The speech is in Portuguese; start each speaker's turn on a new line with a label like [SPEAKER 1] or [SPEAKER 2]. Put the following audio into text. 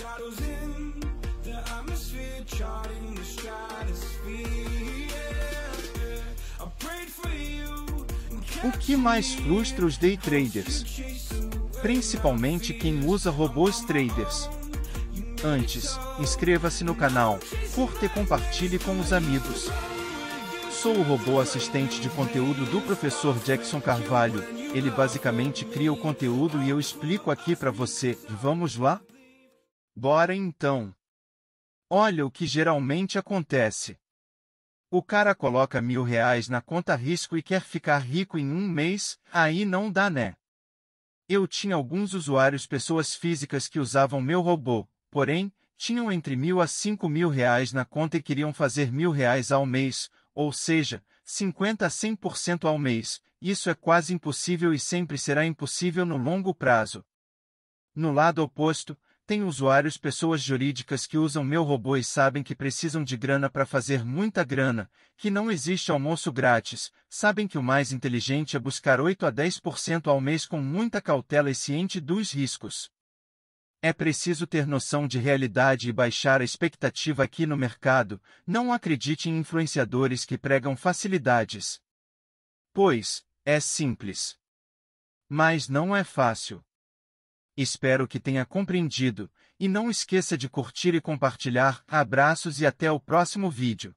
[SPEAKER 1] Shadows in the atmosphere, charting the stratosphere.
[SPEAKER 2] O que mais frustra os day traders? Principalmente quem usa robôs traders. Antes, inscreva-se no canal, curta e compartilhe com os amigos. Sou o robô assistente de conteúdo do professor Jackson Carvalho. Ele basicamente cria o conteúdo e eu explico aqui para você. Vamos lá? Bora então. Olha o que geralmente acontece. O cara coloca mil reais na conta risco e quer ficar rico em um mês, aí não dá né? Eu tinha alguns usuários pessoas físicas que usavam meu robô, porém, tinham entre mil a cinco mil reais na conta e queriam fazer mil reais ao mês, ou seja, 50 a 100% ao mês. Isso é quase impossível e sempre será impossível no longo prazo. No lado oposto, tem usuários pessoas jurídicas que usam meu robô e sabem que precisam de grana para fazer muita grana, que não existe almoço grátis, sabem que o mais inteligente é buscar 8 a 10% ao mês com muita cautela e ciente dos riscos. É preciso ter noção de realidade e baixar a expectativa aqui no mercado, não acredite em influenciadores que pregam facilidades. Pois, é simples. Mas não é fácil. Espero que tenha compreendido, e não esqueça de curtir e compartilhar. Abraços e até o próximo vídeo.